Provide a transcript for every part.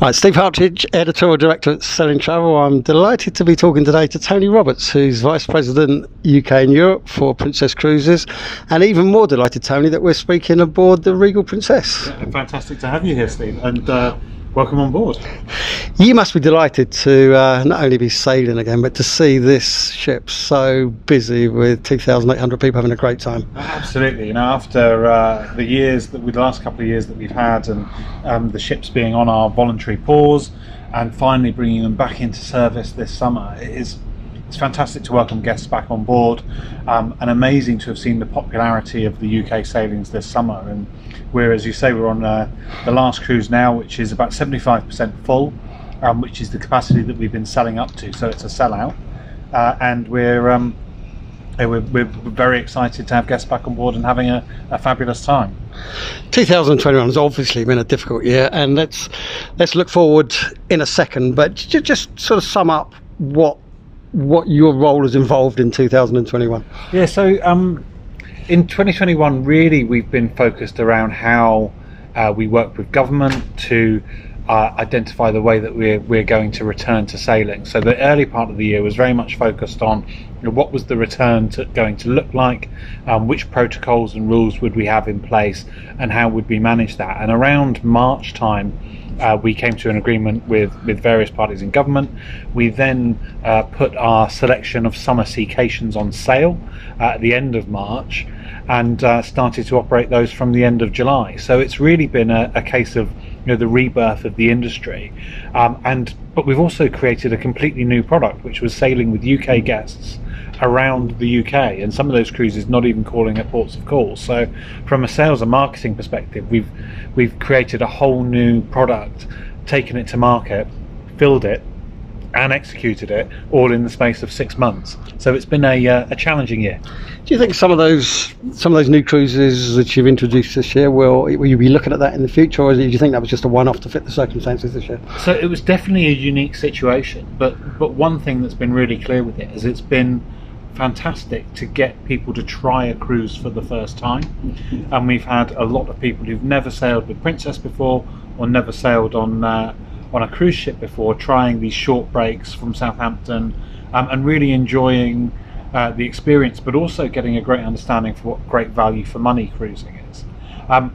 Hi, Steve Partridge, Editorial Director at Selling Travel. I'm delighted to be talking today to Tony Roberts, who's Vice President UK and Europe for Princess Cruises, and even more delighted, Tony, that we're speaking aboard the Regal Princess. Yeah, fantastic to have you here, Steve, and uh, welcome on board. You must be delighted to uh, not only be sailing again, but to see this ship so busy with 2,800 people having a great time. Absolutely. You know, after uh, the years that, with the last couple of years that we've had, and um, the ships being on our voluntary pause, and finally bringing them back into service this summer, it is it's fantastic to welcome guests back on board, um, and amazing to have seen the popularity of the UK sailings this summer. And we're, as you say, we're on uh, the last cruise now, which is about 75% full, um, which is the capacity that we've been selling up to. So it's a sellout, uh, and we're, um, we're we're very excited to have guests back on board and having a, a fabulous time. 2021 has obviously been a difficult year, and let's let's look forward in a second. But just sort of sum up what what your role is involved in 2021. Yeah, so um, in 2021, really, we've been focused around how uh, we work with government to uh, identify the way that we're, we're going to return to sailing. So the early part of the year was very much focused on you know, what was the return to, going to look like, um, which protocols and rules would we have in place, and how would we manage that. And around March time, uh, we came to an agreement with, with various parties in government. We then uh, put our selection of summer seacations on sale uh, at the end of March and uh, started to operate those from the end of July. So it's really been a, a case of you know the rebirth of the industry, um, and but we've also created a completely new product, which was sailing with UK guests around the UK, and some of those cruises not even calling at ports of call. So, from a sales and marketing perspective, we've we've created a whole new product, taken it to market, filled it, and executed it all in the space of six months. So it's been a, uh, a challenging year. Do you think some of those some of those new cruises that you've introduced this year will will you be looking at that in the future, or do you think that was just a one-off to fit the circumstances this year? So it was definitely a unique situation, but but one thing that's been really clear with it is it's been fantastic to get people to try a cruise for the first time, and we've had a lot of people who've never sailed with Princess before or never sailed on uh, on a cruise ship before, trying these short breaks from Southampton, um, and really enjoying. Uh, the experience, but also getting a great understanding for what great value for money cruising is. Um,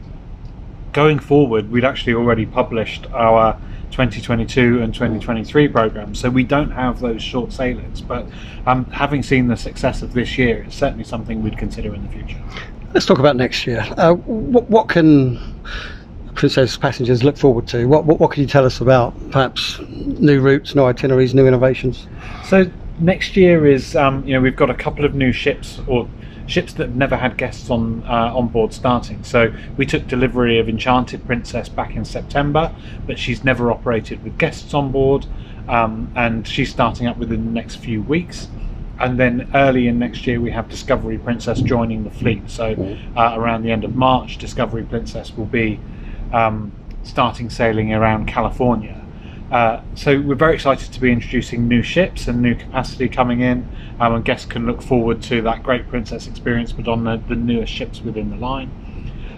going forward, we'd actually already published our 2022 and 2023 programs, so we don't have those short sailings. But um, having seen the success of this year, it's certainly something we'd consider in the future. Let's talk about next year. Uh, what, what can Princess passengers look forward to? What, what what can you tell us about perhaps new routes, new itineraries, new innovations? So next year is um, you know we've got a couple of new ships or ships that have never had guests on uh, on board starting. So we took delivery of Enchanted Princess back in September, but she's never operated with guests on board, um, and she's starting up within the next few weeks. And then early in next year, we have Discovery Princess joining the fleet. So uh, around the end of March, Discovery Princess will be um, starting sailing around California. Uh, so we're very excited to be introducing new ships and new capacity coming in, um, and guests can look forward to that great Princess experience, but on the, the newest ships within the line.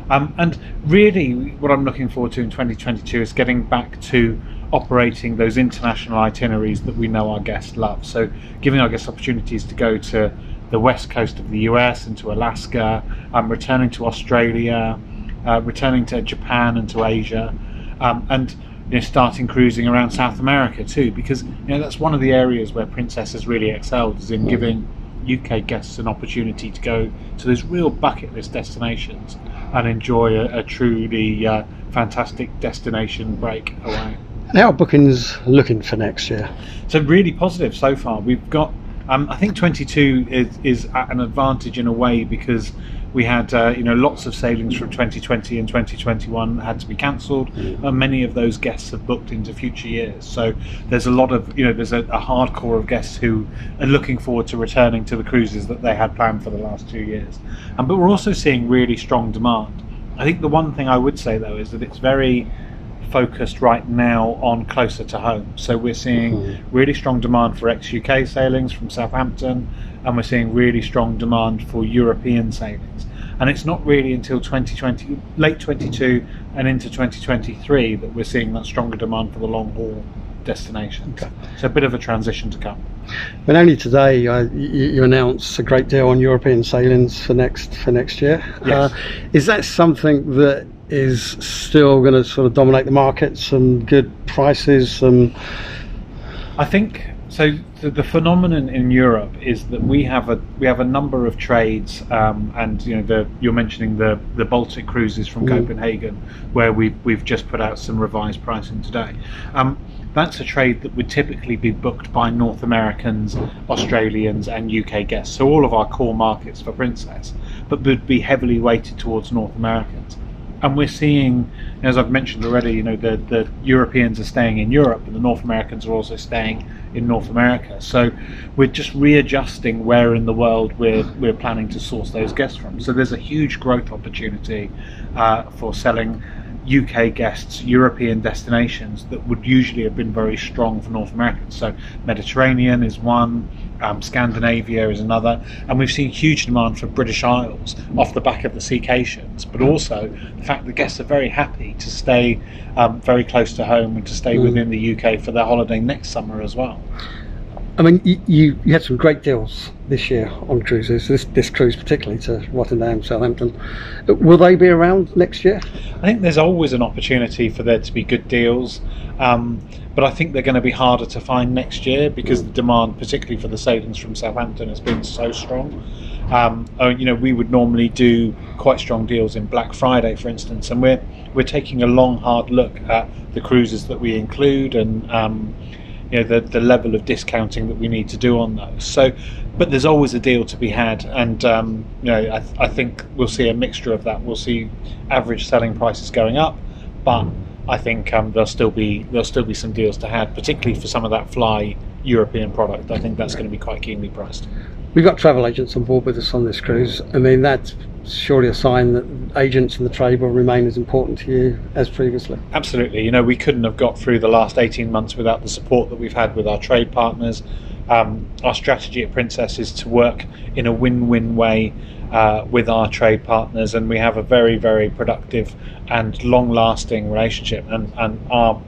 Um, and really, what I'm looking forward to in 2022 is getting back to operating those international itineraries that we know our guests love. So, giving our guests opportunities to go to the west coast of the US and to Alaska, um, returning to Australia, uh, returning to Japan and to Asia, um, and you know, starting cruising around South America too, because you know that's one of the areas where Princess has really excelled, is in giving UK guests an opportunity to go to those real bucket list destinations and enjoy a, a truly uh, fantastic destination break away. And how are bookings looking for next year? So really positive so far. We've got, um, I think 22 is, is at an advantage in a way because we had, uh, you know, lots of sailings from 2020 and 2021 had to be cancelled. And many of those guests have booked into future years. So there's a lot of, you know, there's a, a hardcore of guests who are looking forward to returning to the cruises that they had planned for the last two years. Um, but we're also seeing really strong demand. I think the one thing I would say though is that it's very focused right now on closer to home. So we're seeing really strong demand for ex UK sailings from Southampton, and we're seeing really strong demand for European sailings. and it's not really until 2020, late 22 and into 2023 that we're seeing that stronger demand for the long haul destinations. Okay. So a bit of a transition to come. But only today uh, you, you announced a great deal on European sailings for next for next year. Yes. Uh, is that something that is still going to sort of dominate the market? Some good prices, some I think so. The, the phenomenon in Europe is that we have a we have a number of trades, um, and you know the you're mentioning the the Baltic cruises from Mm. Copenhagen, where we we've just put out some revised pricing today. Um, that's a trade that would typically be booked by North Americans, Australians, and UK guests. So all of our core markets for Princess, but would be heavily weighted towards North Americans and we're seeing, as I've mentioned already, you know, the, the Europeans are staying in Europe, and the North Americans are also staying in North America. So we're just readjusting where in the world we're we're planning to source those guests from. So there's a huge growth opportunity uh, for selling. UK guests, European destinations that would usually have been very strong for North Americans. So, Mediterranean is one, um, Scandinavia is another, and we've seen huge demand for British Isles off the back of the Seacations, but also the fact that guests are very happy to stay um, very close to home and to stay Mm. within the UK for their holiday next summer as well. I mean, you, you, had some great deals this year on cruises. This this cruise particularly to Rotterdam, Southampton. Will they be around next year? I think there's always an opportunity for there to be good deals, um, but I think they're going to be harder to find next year because the demand, particularly for the sailings from Southampton, has been so strong. Um, oh, you know, we would normally do quite strong deals in Black Friday, for instance, and we're we're taking a long, hard look at the cruises that we include and. Um, you know the, the level of discounting that we need to do on those. So, but there's always a deal to be had, and um, you know I, th- I think we'll see a mixture of that. We'll see average selling prices going up, but I think um, there'll still be there'll still be some deals to have, particularly for some of that fly European product. I think that's going to be quite keenly priced. We've got travel agents on board with us on this cruise. I mean, that's surely a sign that agents and the trade will remain as important to you as previously. Absolutely. You know, we couldn't have got through the last 18 months without the support that we've had with our trade partners. Um, our strategy at Princess is to work in a win win way uh, with our trade partners, and we have a very, very productive and long lasting relationship. And, and our,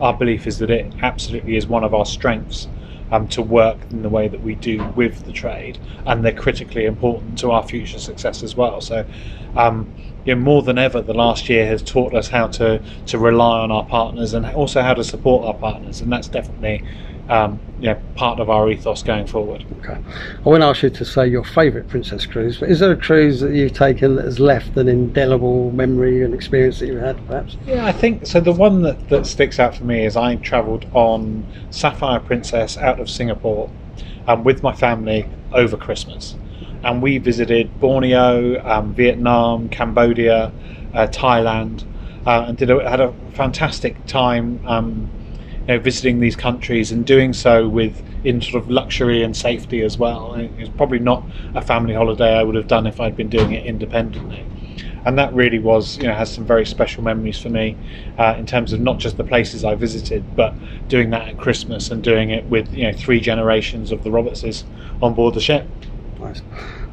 our belief is that it absolutely is one of our strengths. Um, to work in the way that we do with the trade, and they're critically important to our future success as well. So, um, you know, more than ever, the last year has taught us how to to rely on our partners and also how to support our partners, and that's definitely um, you know, part of our ethos going forward. Okay. I won't ask you to say your favourite Princess cruise, but is there a cruise that you've taken that has left an indelible memory and experience that you've had, perhaps? Yeah, I think so. The one that, that sticks out for me is I travelled on Sapphire Princess out of Singapore um, with my family over Christmas. And we visited Borneo, um, Vietnam, Cambodia, uh, Thailand, uh, and did a, had a fantastic time um, you know, visiting these countries and doing so with in sort of luxury and safety as well. And It was probably not a family holiday I would have done if I'd been doing it independently and that really was you know has some very special memories for me uh, in terms of not just the places I visited but doing that at Christmas and doing it with you know three generations of the Robertses on board the ship Nice.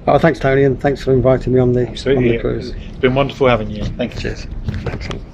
Well, thanks, Tony, and thanks for inviting me on the, on the cruise. it's been wonderful having you thank you Cheers. Excellent.